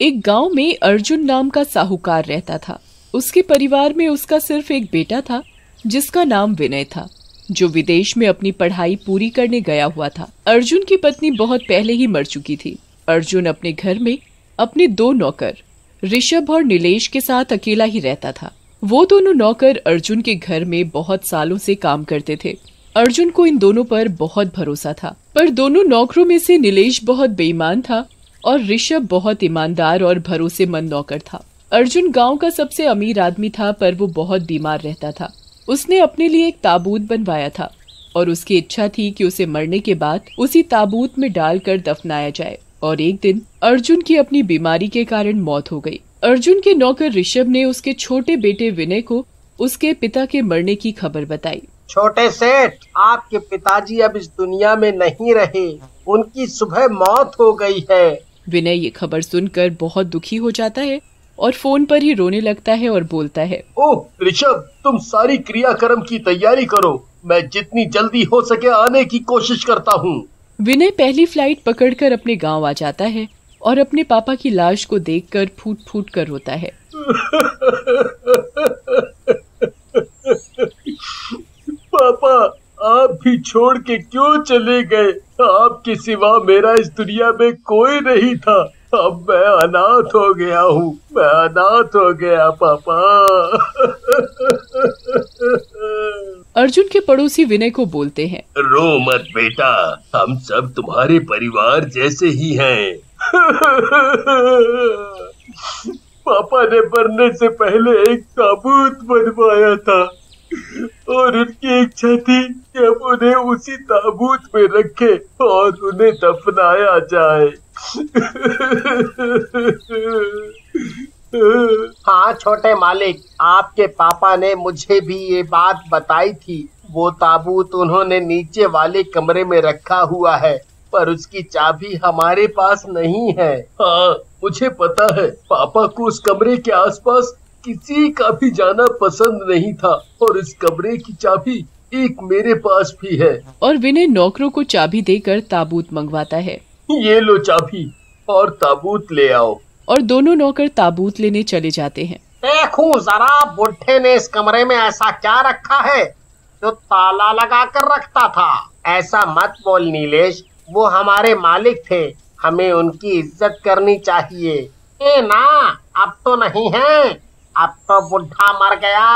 एक गाँव में अर्जुन नाम का साहूकार रहता था। उसके परिवार में उसका सिर्फ़ एक बेटा था, जिसका नाम विनय था, जो विदेश में अपनी पढ़ाई पूरी करने गया हुआ था। अर्जुन की पत्नी बहुत पहले ही मर चुकी थी। अर्जुन अपने घर में अपने दो नौकर, ऋषभ और नीलेश के साथ अकेला ही रहता था। वो दोनों नौकर अर्जुन के घर में बहुत सालों से काम करते थे। अर्जुन को इन दोनों पर बहुत भरोसा था, पर दोनों नौकरों में से नीलेश बहुत बेईमान था और ऋषभ बहुत ईमानदार और भरोसेमंद नौकर था। अर्जुन गाँव का सबसे अमीर आदमी था, पर वो बहुत बीमार रहता था। उसने अपने लिए एक ताबूत बनवाया था और उसकी इच्छा थी कि उसे मरने के बाद उसी ताबूत में डालकर दफनाया जाए और एक दिन अर्जुन की अपनी बीमारी के कारण मौत हो गई। अर्जुन के नौकर ऋषभ ने उसके छोटे बेटे विनय को उसके पिता के मरने की खबर बताई। छोटे सेठ, आपके पिताजी अब इस दुनिया में नहीं रहे। उनकी सुबह मौत हो गई है। विनय ये खबर सुनकर बहुत दुखी हो जाता है और फ़ोन पर ही रोने लगता है और बोलता है ओह ऋषभ तुम सारी क्रियाक्रम की तैयारी करो। मैं जितनी जल्दी हो सके आने की कोशिश करता हूँ। विनय पहली फ़्लाइट पकड़कर अपने गाँव आ जाता है और अपने पापा की लाश को देखकर फूट फूट कर रोता है पापा आप भी छोड़ के क्यों चले गए? आपके सिवा मेरा इस दुनिया में कोई नहीं था। अब मैं अनाथ हो गया हूँ। मैं अनाथ हो गया पापा। अर्जुन के पड़ोसी विनय को बोलते हैं। रो मत बेटा हम सब तुम्हारे परिवार जैसे ही हैं। पापा ने मरने से पहले एक ताबूत बनवाया था। और उनकी इच्छा थी कि अब उन्हें उसी ताबूत में रखे और उन्हें दफनाया जाए। हाँ छोटे मालिक, आपके पापा ने मुझे भी ये बात बताई थी। वो ताबूत उन्होंने नीचे वाले कमरे में रखा हुआ है, पर उसकी चाबी हमारे पास नहीं है। हाँ मुझे पता है, पापा को उस कमरे के आसपास किसी का भी जाना पसंद नहीं था और इस कमरे की चाबी एक मेरे पास भी है। और विनय नौकरों को चाबी देकर ताबूत मंगवाता है। ये लो चाबी और ताबूत ले आओ। और दोनों नौकर ताबूत लेने चले जाते हैं। देखूँ जरा बुढ़े ने इस कमरे में ऐसा क्या रखा है जो ताला लगा कर रखता था? ऐसा मत बोल नीलेश वो हमारे मालिक थे हमें उनकी इज़्ज़त करनी चाहिए। ए ना अब तो नहीं है। अब तो बुढ़ा मर गया।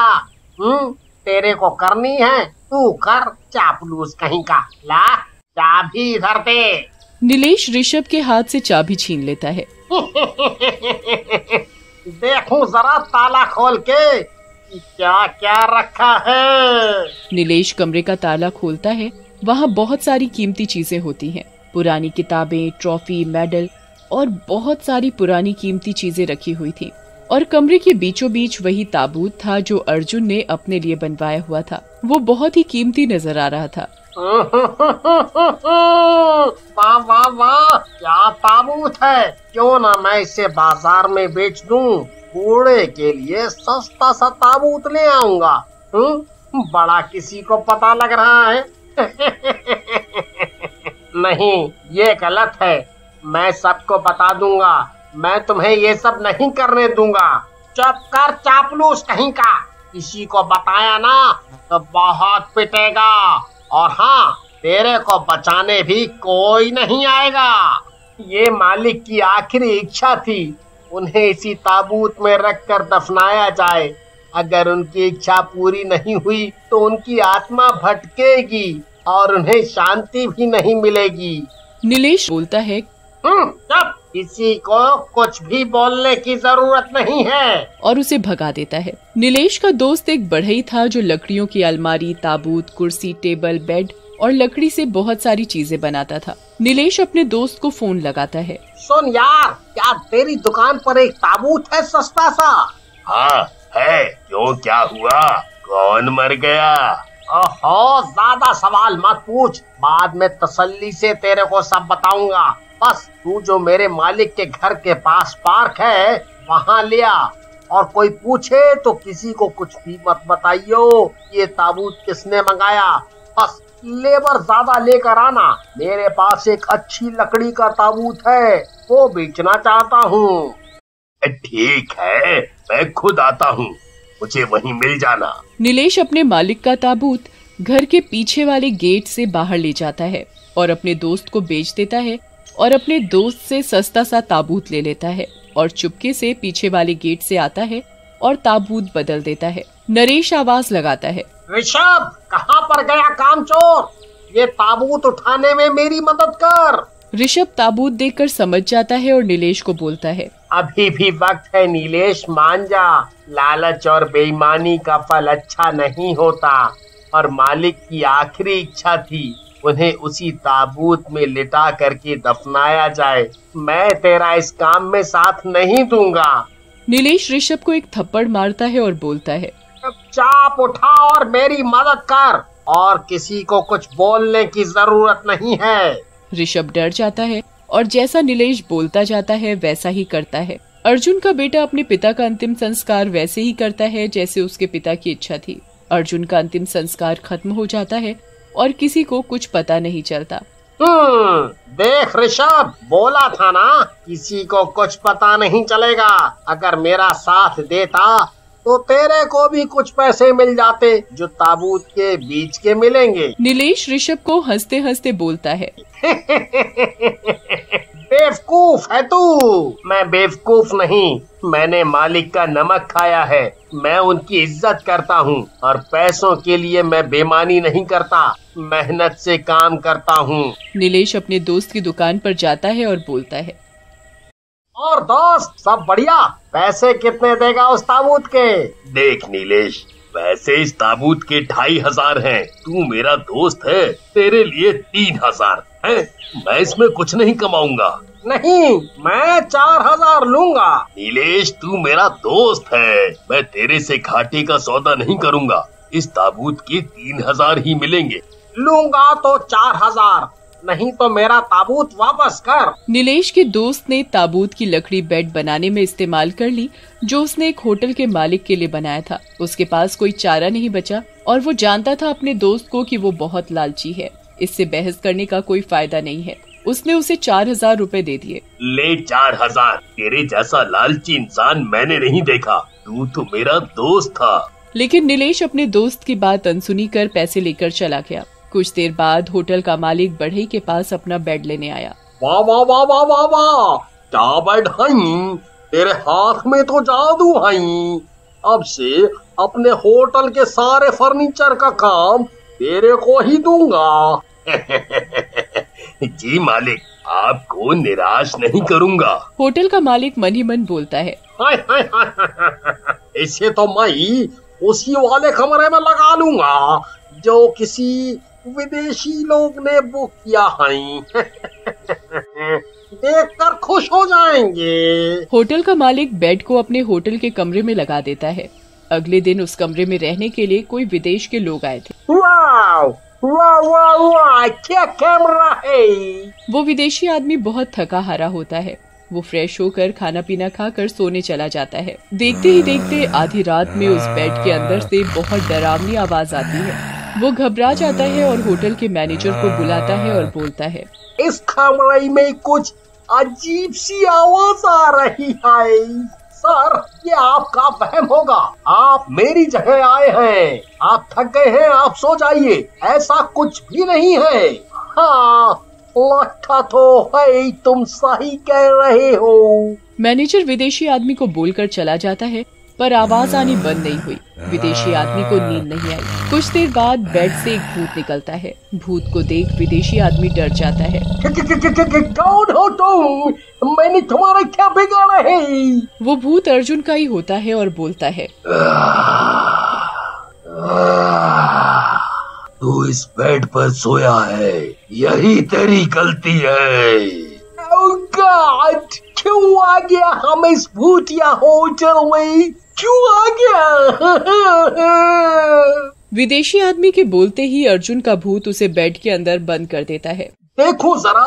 हम्म तेरे को करनी है तू कर चापलूस कहीं का। ला चाबी इधर दे नीलेश ऋषभ के हाथ से चाबी छीन लेता है। देखूँ जरा ताला खोल के क्या क्या रखा है। नीलेश कमरे का ताला खोलता है वहाँ बहुत सारी कीमती चीज़ें होती हैं। पुरानी किताबें ट्रॉफी मेडल और बहुत सारी पुरानी कीमती चीज़ें रखी हुई थी। और कमरे के बीचों बीच वही ताबूत था जो अर्जुन ने अपने लिए बनवाया हुआ था। वो बहुत ही कीमती नज़र आ रहा था। वाह वाह वाह क्या ताबूत है। क्यों ना मैं इसे बाज़ार में बेच दूँ? कूड़े के लिए सस्ता सा ताबूत ले आऊँगा। हम्म, बड़ा किसी को पता लग रहा है। नहीं ये गलत है। मैं सबको बता दूँगा। मैं तुम्हें ये सब नहीं करने दूँगा। चुप कर चापलूस कहीं का। किसी को बताया ना तो बहुत पिटेगा। और हाँ तेरे को बचाने भी कोई नहीं आएगा। ये मालिक की आखिरी इच्छा थी उन्हें इसी ताबूत में रखकर दफनाया जाए। अगर उनकी इच्छा पूरी नहीं हुई तो उनकी आत्मा भटकेगी और उन्हें शांति भी नहीं मिलेगी। नीलेश बोलता है हम्म, किसी को कुछ भी बोलने की ज़रूरत नहीं है। और उसे भगा देता है। नीलेश का दोस्त एक बढ़ई था जो लकड़ियों की अलमारी ताबूत कुर्सी टेबल बेड और लकड़ी से बहुत सारी चीज़ें बनाता था। नीलेश अपने दोस्त को फ़ोन लगाता है। सुन यार क्या तेरी दुकान पर एक ताबूत है सस्ता सा? हाँ है। क्यों क्या हुआ? कौन मर गया? ओहो ज़्यादा सवाल मत पूछ। बाद में तसल्ली से तेरे को सब बताऊँगा। बस तू जो मेरे मालिक के घर के पास पार्क है वहाँ लिया और कोई पूछे तो किसी को कुछ भी मत बताइयो ये ताबूत किसने मंगाया? बस लेबर ज़्यादा लेकर आना। मेरे पास एक अच्छी लकड़ी का ताबूत है वो बेचना चाहता हूँ। ठीक है मैं खुद आता हूँ। मुझे वहीं मिल जाना। नीलेश अपने मालिक का ताबूत घर के पीछे वाले गेट से बाहर ले जाता है और अपने दोस्त को बेच देता है और अपने दोस्त से सस्ता सा ताबूत ले लेता है और चुपके से पीछे वाले गेट से आता है और ताबूत बदल देता है। नरेश आवाज़ लगाता है। ऋषभ कहाँ पर गया कामचोर? ये ताबूत उठाने में मेरी मदद कर। ऋषभ ताबूत देखकर समझ जाता है और नीलेश को बोलता है। अभी भी वक्त है नीलेश मान जा लालच और बेईमानी का फल अच्छा नहीं होता और मालिक की आखिरी इच्छा थी। उन्हें उसी ताबूत में लिटा करके दफनाया जाए। मैं तेरा इस काम में साथ नहीं दूँगा। नीलेश ऋषभ को एक थप्पड़ मारता है और बोलता है चाप उठा और मेरी मदद कर। और किसी को कुछ बोलने की ज़रूरत नहीं है। ऋषभ डर जाता है और जैसा नीलेश बोलता जाता है वैसा ही करता है। अर्जुन का बेटा अपने पिता का अंतिम संस्कार वैसे ही करता है जैसे उसके पिता की इच्छा थी। अर्जुन का अंतिम संस्कार खत्म हो जाता है और किसी को कुछ पता नहीं चलता। हम्म देख ऋषभ बोला था ना किसी को कुछ पता नहीं चलेगा। अगर मेरा साथ देता तो तेरे को भी कुछ पैसे मिल जाते जो ताबूत के बीच के मिलेंगे। नीलेश ऋषभ को हँसते हँसते बोलता है। बेवकूफ़ है तू। मैं बेवकूफ़ नहीं। मैंने मालिक का नमक खाया है। मैं उनकी इज़्ज़त करता हूँ और पैसों के लिए मैं बेमानी नहीं करता। मेहनत से काम करता हूँ। नीलेश अपने दोस्त की दुकान पर जाता है और बोलता है। और दोस्त सब बढ़िया। पैसे कितने देगा उस ताबूत के? देख नीलेश पैसे इस ताबूत के ढाई हज़ार है। तू मेरा दोस्त है तेरे लिए तीन हज़ार। है। मैं इसमें कुछ नहीं कमाऊँगा। नहीं, मैं चार हज़ार लूँगा। नीलेश, तू मेरा दोस्त है। मैं तेरे से घाटे का सौदा नहीं करूँगा। इस ताबूत के तीन हज़ार ही मिलेंगे। लूँगा तो चार हज़ार। नहीं तो मेरा ताबूत वापस कर। नीलेश के दोस्त ने ताबूत की लकड़ी बेड बनाने में इस्तेमाल कर ली, जो उसने एक होटल के मालिक के लिए बनाया था। उसके पास कोई चारा नहीं बचा, और वो जानता था अपने दोस्त को कि वो बहुत लालची है। इससे बहस करने का कोई फ़ायदा नहीं है। उसने उसे चार हज़ार रूपए दे दिए। ले चार हज़ार। तेरे जैसा लालची इंसान मैंने नहीं देखा। तू तो मेरा दोस्त था। लेकिन नीलेश अपने दोस्त की बात अनसुनी कर पैसे लेकर चला गया। कुछ देर बाद होटल का मालिक बढ़ई के पास अपना बेड लेने आया। वाह वाह वाह वाह वाह वाह। क्या बेड हई तेरे हाथ में तो जादू हई अब से अपने होटल के सारे फर्नीचर का काम तेरे को ही दूँगा। जी मालिक आपको निराश नहीं करूँगा। होटल का मालिक मन ही मन बोलता है। हाय हाय हाय हाय, हाय। इसे तो मैं उसी वाले कमरे में लगा लूँगा जो किसी विदेशी लोग ने बुक किया है। देखकर खुश हो जाएँगे। होटल का मालिक बेड को अपने होटल के कमरे में लगा देता है। अगले दिन उस कमरे में रहने के लिए कोई विदेश के लोग आए थे। वाह वाह वाह वाह क्या कैमरा है? वो विदेशी आदमी बहुत थका हारा होता है। वो फ्रेश होकर खाना पीना खाकर सोने चला जाता है। देखते ही देखते आधी रात में उस बेड के अंदर से बहुत डरावनी आवाज़ आती है। वो घबरा जाता है और होटल के मैनेजर को बुलाता है और बोलता है। इस कमरे में कुछ अजीब सी आवाज़ आ रही है। सर, ये आपका वहम होगा। आप मेरी जगह आए हैं। आप थक गए हैं, आप सो जाइए। ऐसा कुछ भी नहीं है। हाँ लगता तो है, तुम सही कह रहे हो। मैनेजर विदेशी आदमी को बोलकर चला जाता है पर आवाज़ आनी बंद नहीं हुई। विदेशी आदमी को नींद नहीं आई। कुछ देर बाद बेड से एक भूत निकलता है। भूत को देख विदेशी आदमी डर जाता है। कौन हो तुम मैंने तुम्हारा क्या बिगाड़ा है? वो भूत अर्जुन का ही होता है और बोलता है। तू इस बेड पर सोया है। यही तेरी गलती है। Oh God! क्यों आ गया हम इस भूतिया होटल में? क्यों आ गया? विदेशी आदमी के बोलते ही अर्जुन का भूत उसे बेड के अंदर बंद कर देता है। देखो जरा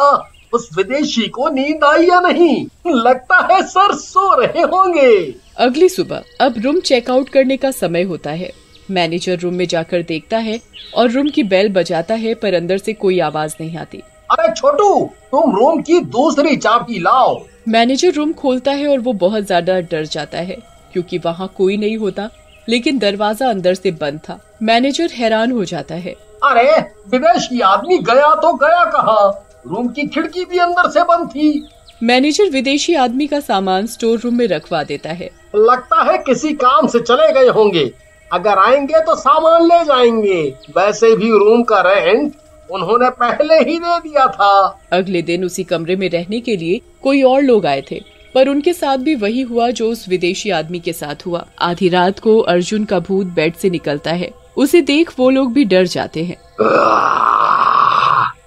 उस विदेशी को नींद आई या नहीं? लगता है सर सो रहे होंगे। अगली सुबह अब रूम चेकआउट करने का समय होता है। मैनेजर रूम में जाकर देखता है और रूम की बेल बजाता है पर अंदर से कोई आवाज़ नहीं आती। अरे छोटू तुम रूम की दूसरी चाबी लाओ। मैनेजर रूम खोलता है और वो बहुत ज़्यादा डर जाता है। क्योंकि वहाँ कोई नहीं होता लेकिन दरवाज़ा अंदर से बंद था। मैनेजर हैरान हो जाता है। अरे विदेशी आदमी गया तो गया कहा? रूम की खिड़की भी अंदर से बंद थी। मैनेजर विदेशी आदमी का सामान स्टोर रूम में रखवा देता है। लगता है किसी काम से चले गए होंगे। अगर आएँगे तो सामान ले जाएँगे। वैसे भी रूम का रेंट उन्होंने पहले ही दे दिया था। अगले दिन उसी कमरे में रहने के लिए कोई और लोग आए थे। पर उनके साथ भी वही हुआ जो उस विदेशी आदमी के साथ हुआ। आधी रात को अर्जुन का भूत बेड से निकलता है। उसे देख वो लोग भी डर जाते हैं।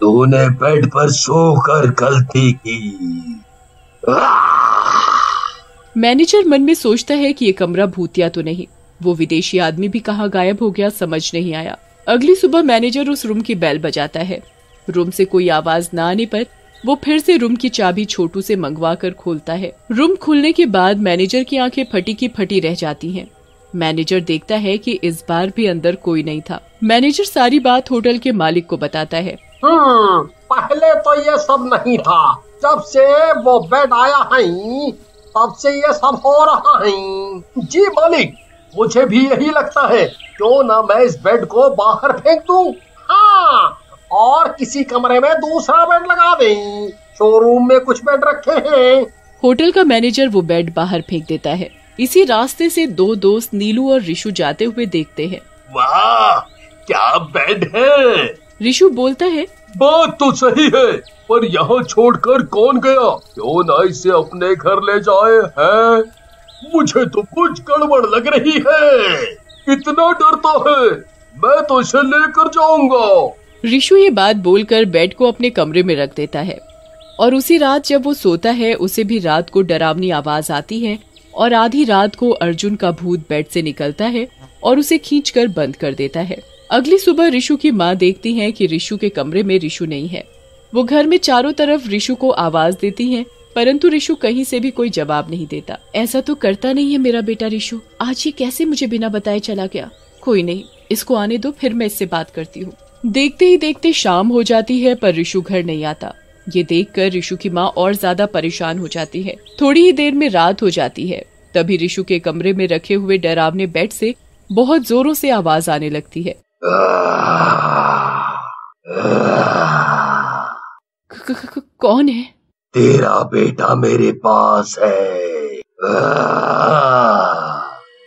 तूने बेड पर सोकर गलती की। मैनेजर मन में सोचता है कि ये कमरा भूतिया तो नहीं। वो विदेशी आदमी भी कहाँ गायब हो गया समझ नहीं आया। अगली सुबह मैनेजर उस रूम की बेल बजाता है। रूम से कोई आवाज़ न आने पर वो फिर से रूम की चाबी छोटू से मंगवा कर खोलता है। रूम खुलने के बाद मैनेजर की आँखें फटी की फटी रह जाती हैं। मैनेजर देखता है कि इस बार भी अंदर कोई नहीं था। मैनेजर सारी बात होटल के मालिक को बताता है। हम्म पहले तो ये सब नहीं था। जब से वो बेड आया है तब से ये सब हो रहा है जी मालिक, मुझे भी यही लगता है। क्यों ना मैं इस बेड को बाहर फेंक दूँ? हाँ और किसी कमरे में दूसरा बेड लगा दें। शोरूम में कुछ बेड रखे हैं। होटल का मैनेजर वो बेड बाहर फेंक देता है। इसी रास्ते से दो दोस्त नीलू और रिशु जाते हुए देखते हैं। वाह क्या बेड है? रिशु बोलता है बात तो सही है पर यहाँ छोड़कर कौन गया? क्यों ना इसे अपने घर ले जाए है? मुझे तो कुछ गड़बड़ लग रही है। इतना डरता है मैं तो इसे लेकर जाऊँगा। रिशु ये बात बोलकर बेड को अपने कमरे में रख देता है और उसी रात जब वो सोता है, उसे भी रात को डरावनी आवाज़ आती है और आधी रात को अर्जुन का भूत बेड से निकलता है और उसे खींचकर बंद कर देता है। अगली सुबह रिशु की माँ देखती है कि रिशु के कमरे में रिशु नहीं है। वो घर में चारों तरफ़ रिशु को आवाज़ देती है, परंतु ऋषु कहीं से भी कोई जवाब नहीं देता। ऐसा तो करता नहीं है मेरा बेटा रिशु। आज ये कैसे मुझे बिना बताए चला गया? कोई नहीं, इसको आने दो, फिर मैं इससे बात करती हूँ। देखते ही देखते शाम हो जाती है, पर रिशु घर नहीं आता। ये देखकर ऋषु की माँ और ज़्यादा परेशान हो जाती है। थोड़ी ही देर में रात हो जाती है। तभी रिशु के कमरे में रखे हुए डरावने बेड से बहुत जोरों से आवाज़ आने लगती है। कौन है? तेरा बेटा मेरे पास है।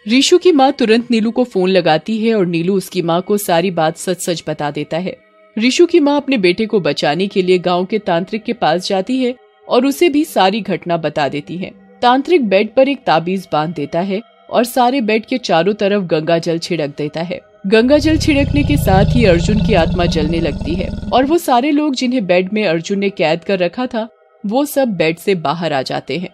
रीशु की माँ तुरंत नीलू को फ़ोन लगाती है और नीलू उसकी माँ को सारी बात सच सच बता देता है। रीशु की माँ अपने बेटे को बचाने के लिए गाँव के तांत्रिक के पास जाती है और उसे भी सारी घटना बता देती है। तांत्रिक बेड पर एक ताबीज बाँध देता है और सारे बेड के चारों तरफ़ गंगा जल छिड़क देता है। गंगा जल छिड़कने के साथ ही अर्जुन की आत्मा जलने लगती है और वो सारे लोग जिन्हें बेड में अर्जुन ने कैद कर रखा था, वो सब बेड से बाहर आ जाते हैं।